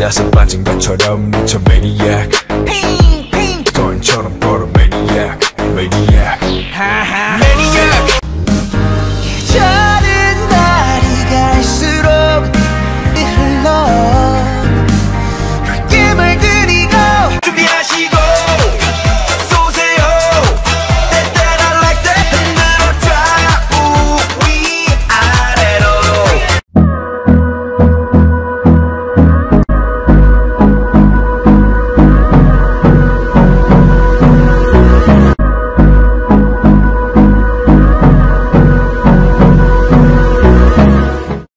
나서 빠진 것처럼 미쳐 maniac 핑핑 돈처럼 벌어